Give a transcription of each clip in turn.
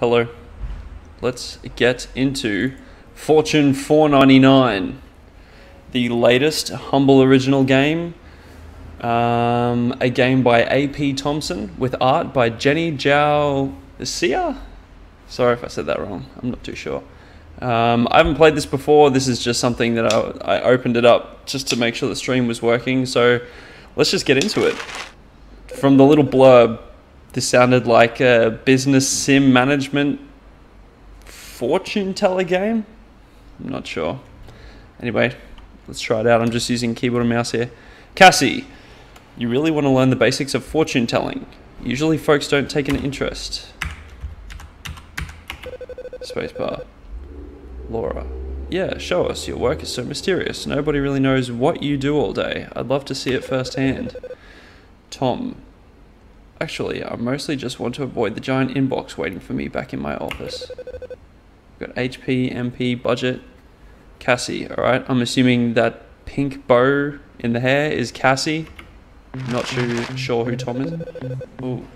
Hello. Let's get into Fortune 499, the latest Humble Original game. Um, a game by A.P. Thomson with art by Jenny Jiao Hsia. Sorry if I said that wrong. I'm not too sure. Um, I haven't played this before. This is just something that I, I opened it up just to make sure the stream was working. So let's just get into it. From the little blurb, this sounded like a business sim management fortune teller game. I'm not sure. Anyway, let's try it out. I'm just using keyboard and mouse here. Cassie, you really want to learn the basics of fortune telling. Usually folks don't take an interest. Spacebar. Laura. Yeah, show us. Your work is so mysterious. Nobody really knows what you do all day. I'd love to see it firsthand. Tom. Actually, I mostly just want to avoid the giant inbox waiting for me back in my office. Got HP, MP, budget, Cassie. Alright, I'm assuming that pink bow in the hair is Cassie. Not sure, sure who Tom is. Ooh.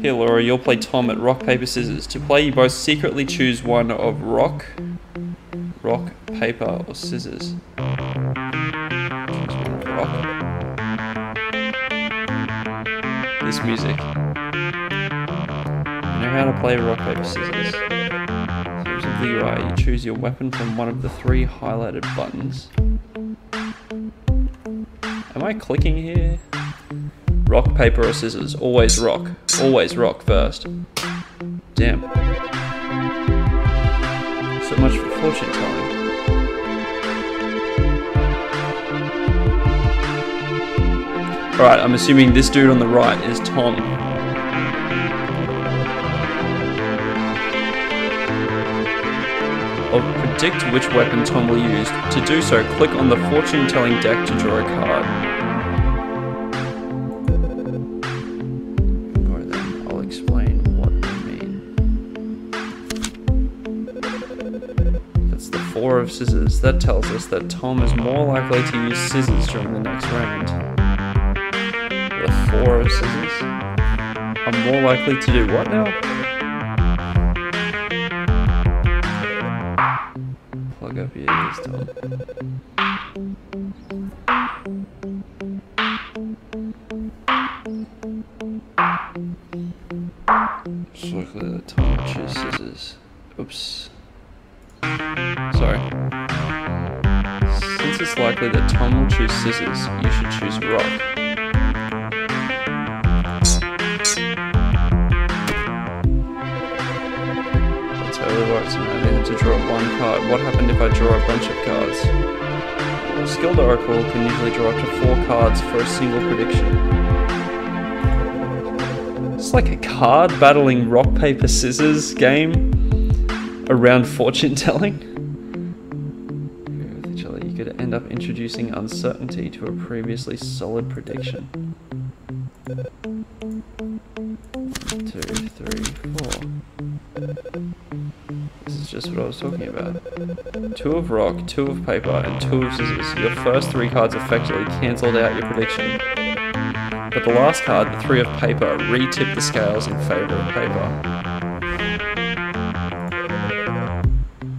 Here, Laura, you'll play Tom at rock, paper, scissors. To play, you both secretly choose one of rock, rock, paper, or scissors. Music. You know how to play rock, paper, scissors. Here's of the UI. You choose your weapon from one of the three highlighted buttons. Am I clicking here? Rock, paper, or scissors? Always rock. Always rock first. Damn. So much for fortune telling. Alright, I'm assuming this dude on the right is Tom. I'll predict which weapon Tom will use. To do so, click on the fortune telling deck to draw a card. Then I'll explain what mean. That's the four of scissors. That tells us that Tom is more likely to use scissors during the next round. The four of scissors. I'm more likely to do what now? Plug up your ears, Tom. It's likely that Tom will choose scissors. Oops. Sorry. Since it's likely that Tom will choose scissors, you should choose rock. Draw one card. What happened if I draw a bunch of cards? A skilled oracle can usually draw up to four cards for a single prediction. It's like a card battling rock, paper, scissors game around fortune telling. You could end up introducing uncertainty to a previously solid prediction. What I was talking about. Two of rock, two of paper, and two of scissors. Your first three cards effectively cancelled out your prediction. But the last card, the three of paper, re-tipped the scales in favour of paper.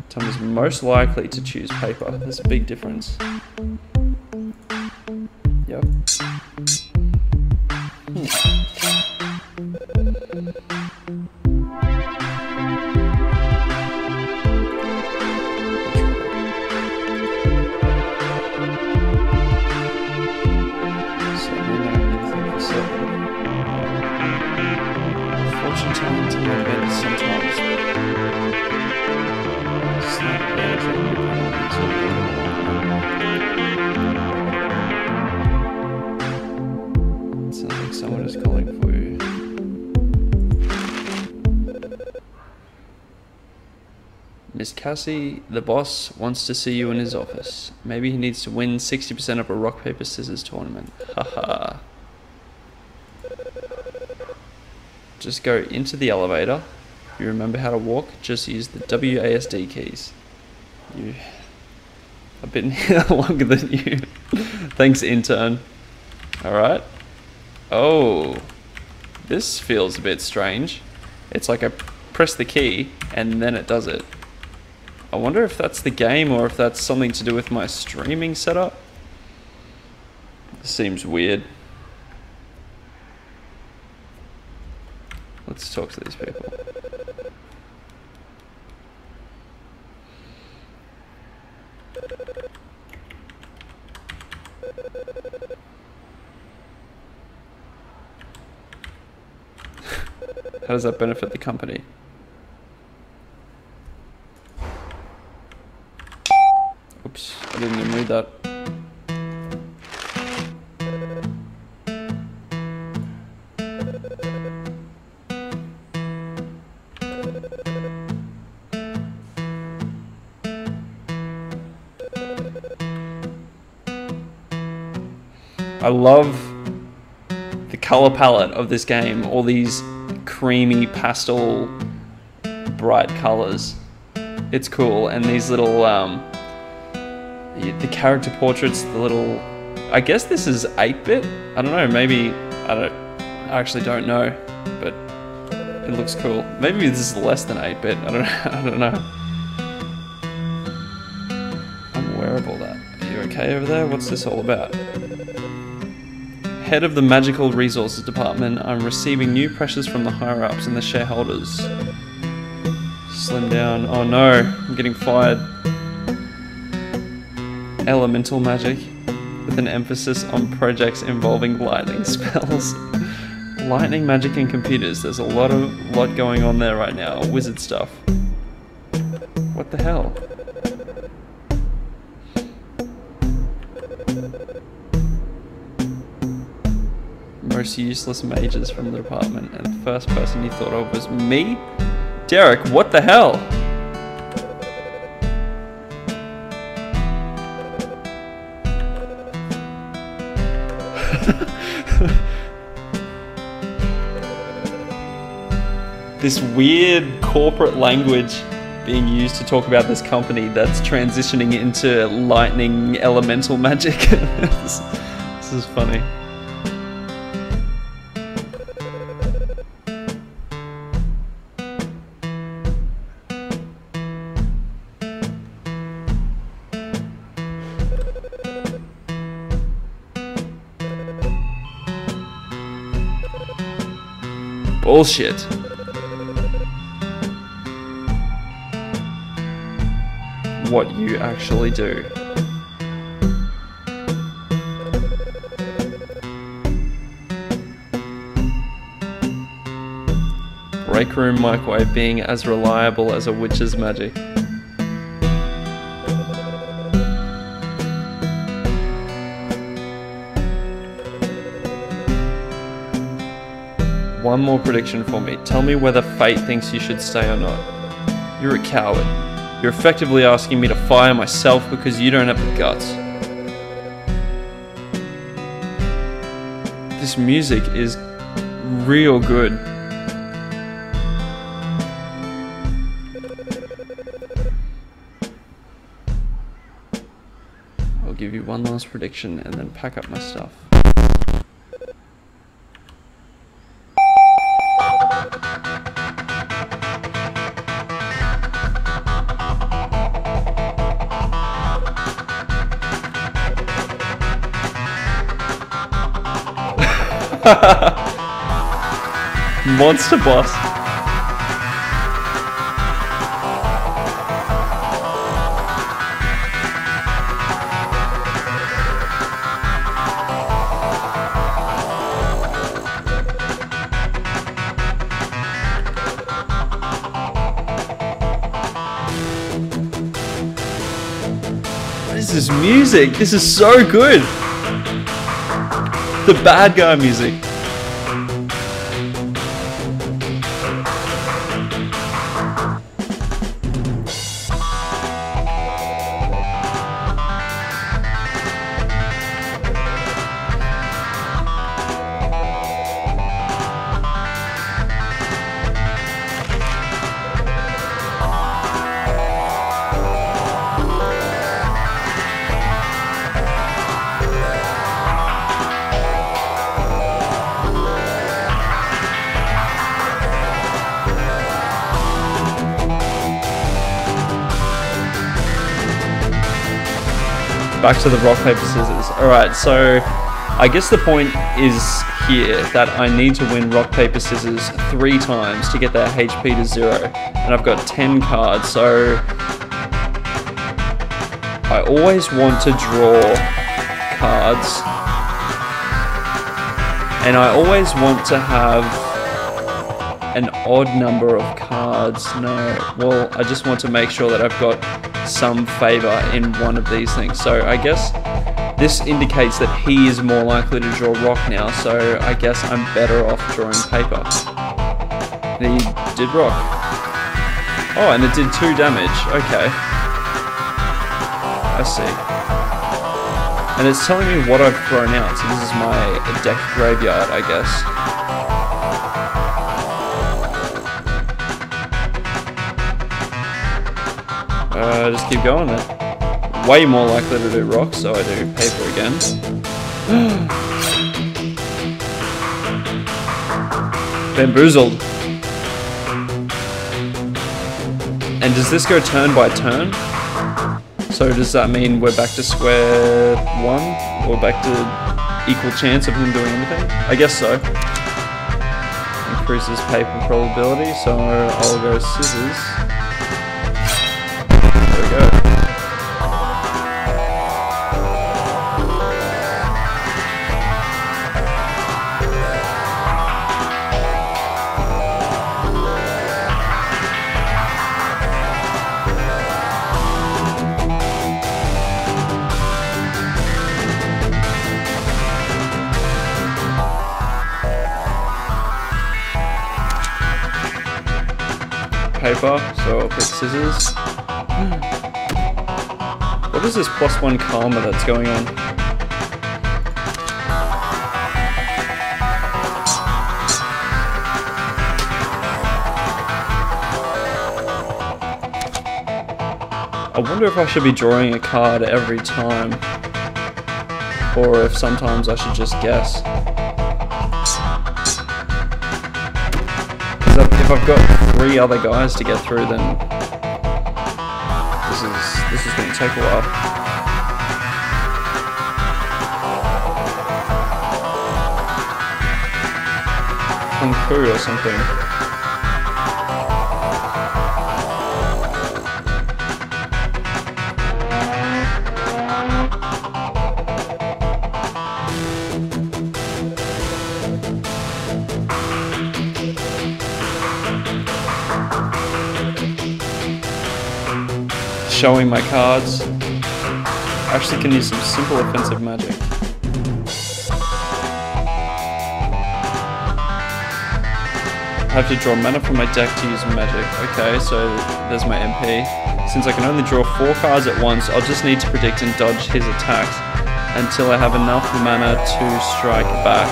Tom is most likely to choose paper. There's a big difference. Cassie, the boss, wants to see you in his office. Maybe he needs to win 60% of a rock, paper, scissors tournament. Haha. Just go into the elevator. You remember how to walk, just use the WASD keys. You. I've been here longer than you. Thanks, intern. Alright. Oh. This feels a bit strange. It's like I press the key and then it does it. I wonder if that's the game or if that's something to do with my streaming setup. This seems weird. Let's talk to these people. How does that benefit the company? Oops, I didn't even read that. I love the color palette of this game. All these creamy pastel bright colors. It's cool, and these little um, the character portraits, the little. I guess this is 8-bit. I don't know. Maybe I don't. I actually don't know, but it looks cool. Maybe this is less than 8-bit. I don't. I don't know. I'm aware of all that. Are you okay over there? What's this all about? Head of the Magical Resources Department, I'm receiving new pressures from the higher ups and the shareholders. Slim down. Oh no, I'm getting fired. Elemental magic, with an emphasis on projects involving lightning spells. lightning magic and computers. There's a lot of lot going on there right now. Wizard stuff. What the hell? most useless mages from the department, and the first person he thought of was me? Derek, what the hell? This weird corporate language being used to talk about this company that's transitioning into lightning elemental magic. this, is funny. Bullshit. What you actually do. Break room microwave being as reliable as a witch's magic. One more prediction for me. Tell me whether fate thinks you should stay or not. You're a coward. You're effectively asking me to fire myself because you don't have the guts. This music is real good. I'll give you one last prediction and then pack up my stuff. Monster boss. What is this music? This is so good. The bad guy music. Back to the rock, paper, scissors. Alright, so I guess the point is here that I need to win rock, paper, scissors three times to get that HP to zero. And I've got 10 cards, so I always want to draw cards. And I always want to have an odd number of cards. No, well, I just want to make sure that I've got some favor in one of these things. So I guess this indicates that he is more likely to draw rock now, so I guess I'm better off drawing paper. He did rock. Oh, and it did two damage. Okay. I see. And it's telling me what I've thrown out, so this is my deck graveyard, I guess. Uh, just keep going then. Way more likely to do rock, so I do paper again. Bamboozled. And does this go turn by turn? So does that mean we're back to square one? Or back to equal chance of him doing anything? I guess so. Increases paper probability, so I'll go scissors. Paper, so I'll pick scissors. What is this plus one karma that's going on? I wonder if I should be drawing a card every time. Or if sometimes I should just guess. Because if I've got three other guys to get through, then this is this is going to take a while. Kung Fu or something. Showing my cards. I actually can use some simple offensive magic. I have to draw mana from my deck to use magic. Okay, so there's my MP. Since I can only draw four cards at once, I'll just need to predict and dodge his attacks until I have enough mana to strike back.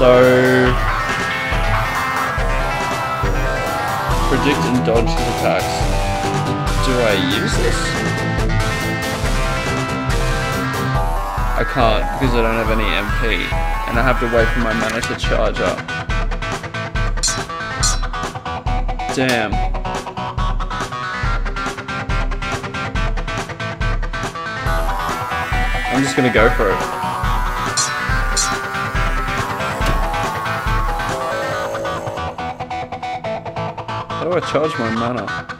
So and dodge his attacks. Do I use this? I can't because I don't have any MP and I have to wait for my mana to charge up. Damn. I'm just gonna go for it. Do I charge my mana?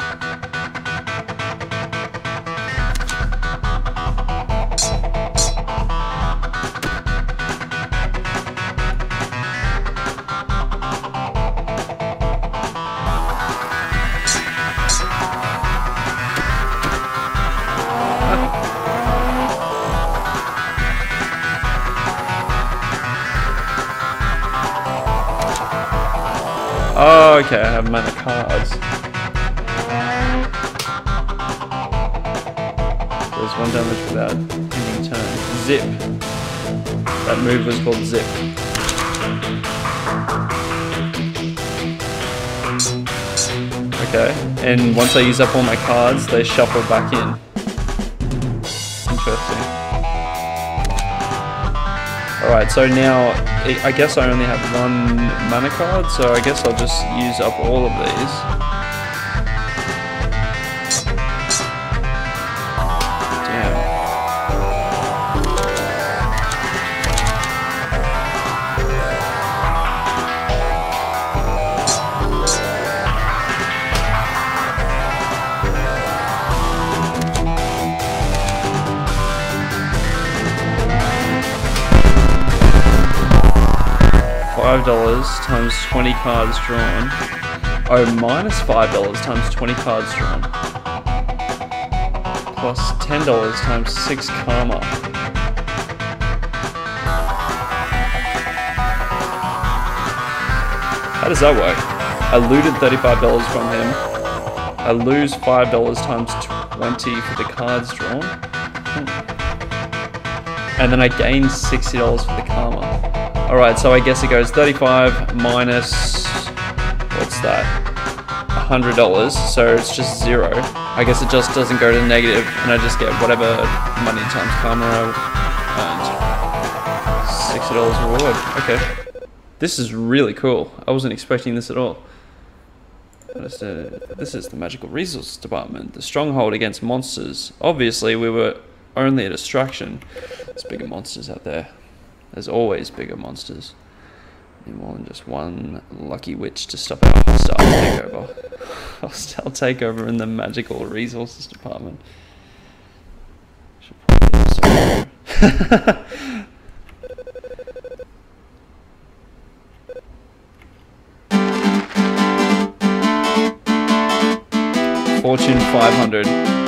Okay, I have mana cards. There's one damage without ending turn. Zip. That move was called Zip. Okay, and once I use up all my cards, they shuffle back in. Interesting. Alright, so now I guess I only have one mana card, so I guess I'll just use up all of these. $5 times 20 cards drawn. Oh, minus $5 times 20 cards drawn. Plus $10 times 6 karma. How does that work? I looted $35 from him. I lose $5 times 20 for the cards drawn. Hmm. And then I gain $60 for the karma. Alright, so I guess it goes 35 minus, what's that? $100, so it's just zero. I guess it just doesn't go to the negative, and I just get whatever money times karma I earned. $60 reward, okay. This is really cool. I wasn't expecting this at all. This is the Magical Resources Department. The stronghold against monsters. Obviously, we were only a distraction. There's bigger monsters out there. There's always bigger monsters. Need more than just one lucky witch to stop our hostile takeover. Hostile takeover in the magical resources department. Fortune 500.